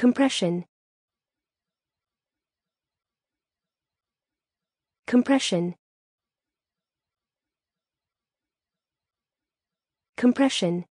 compression. Compression. Compression.